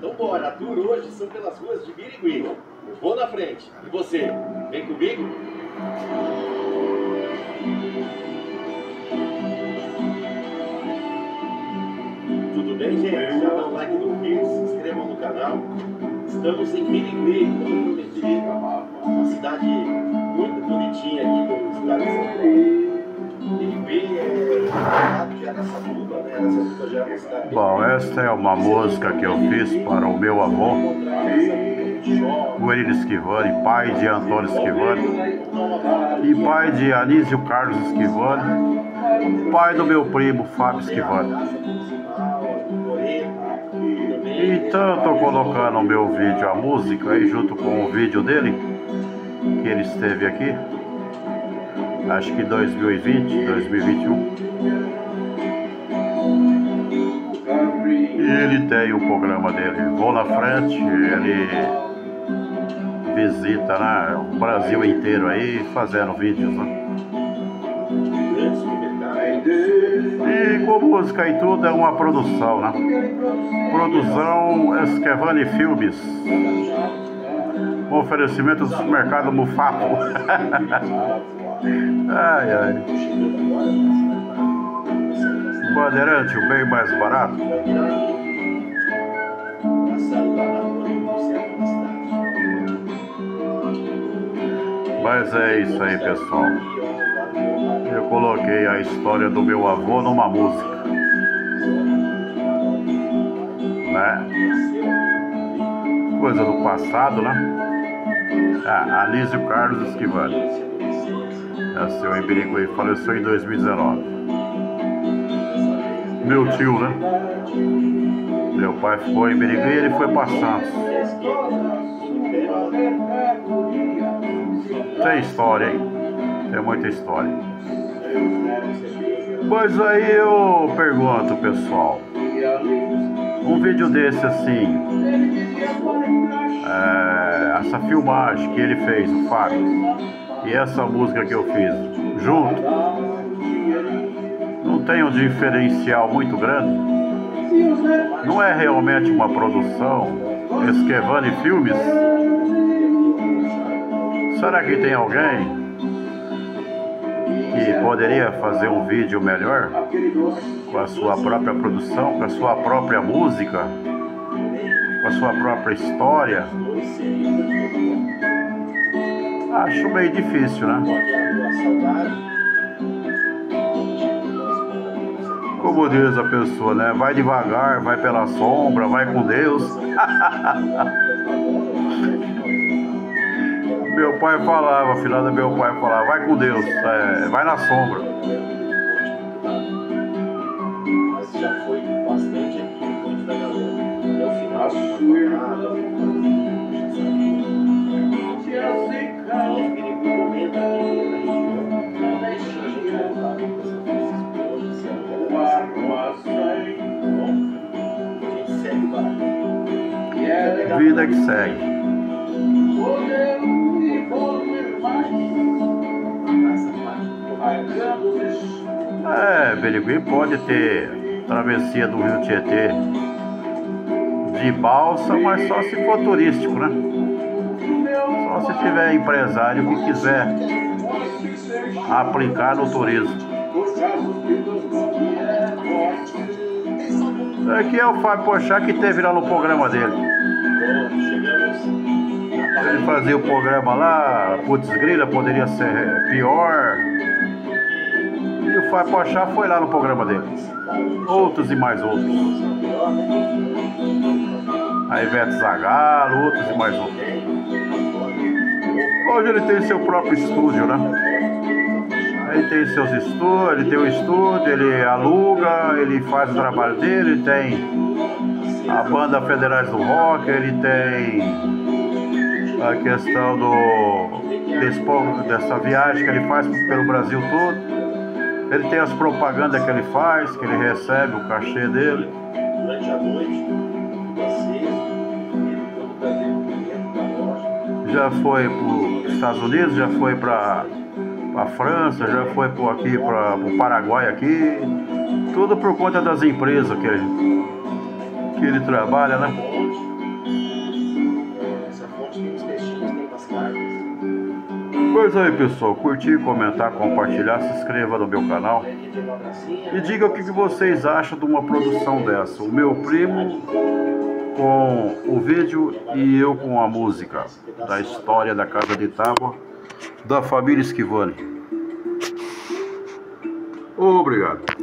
Vambora, a tour hoje são pelas ruas de Birigui. Eu vou na frente. E você, vem comigo? Tudo bem, gente? Já dá um like no vídeo, se inscrevam no canal. Estamos em Birigui, como eu prometi. Uma cidade muito bonitinha aqui no estado de São Paulo. Bom, esta é uma música que eu fiz para o meu avô, Murilo Esquivani, pai de Antônio Esquivani, e pai de Anísio Carlos Esquivani, pai do meu primo Fábio Esquivani. Então estou colocando no meu vídeo a música aí junto com o vídeo dele, que ele esteve aqui, acho que 2020, 2021. Ele tem o programa dele, Vou na Frente, ele visita né, o Brasil inteiro aí fazendo vídeos. Né? E com música e tudo é uma produção, né? Produção Esquevani Filmes. Oferecimento do supermercado Mufato. ai, ai. Bandeirante, o bem mais barato. Mas é isso aí, pessoal. Eu coloquei a história do meu avô numa música. Né? Coisa do passado, né? Ah, Anísio Carlos Esquivani. Nasceu em Birigui, faleceu em 2019. Meu tio, né? Meu pai foi em Birigui e ele foi para Santos. Tem história aí. Tem muita história. Mas aí eu pergunto, pessoal. Um vídeo desse assim. é, essa filmagem que ele fez, o Fábio, e essa música que eu fiz junto, tem um diferencial muito grande? Não é realmente uma produção Esquevani Filmes? Será que tem alguém que poderia fazer um vídeo melhor com a sua própria produção, com a sua própria música, com a sua própria história? Acho meio difícil, né? Como diz a pessoa, né? Vai devagar, vai pela sombra, vai com Deus. meu pai falava, filha do meu pai falava, vai com Deus, é, vai na sombra. Vida que segue. É, Berigui pode ter travessia do Rio Tietê de balsa, mas só se for turístico, né? Só se tiver empresário que quiser aplicar no turismo. Aqui é o Fábio Pochá que teve lá no programa dele. Ele fazia o programa lá, putz grila, poderia ser pior. E o Fábio Pochá foi lá no programa dele. Outros e mais outros. A Ivete Zagalo, outros e mais outros. Hoje ele tem seu próprio estúdio, né? Ele tem seus estúdios, ele tem o estúdio, ele aluga, ele faz o trabalho dele, ele tem a banda Federais do Rock, ele tem a questão do desse, dessa viagem que ele faz pelo Brasil todo. Ele tem as propagandas que ele faz, que ele recebe o cachê dele. Durante a noite, Já foi para os Estados Unidos, já foi para a França, já foi por aqui para o Paraguai aqui. Tudo por conta das empresas que ele, que ele trabalha, né? Pois aí pessoal, curtir, comentar, compartilhar, se inscreva no meu canal e diga o que vocês acham de uma produção dessa. O meu primo com o vídeo e eu com a música da história da Casa de Tábua da família Esquivani. Obrigado.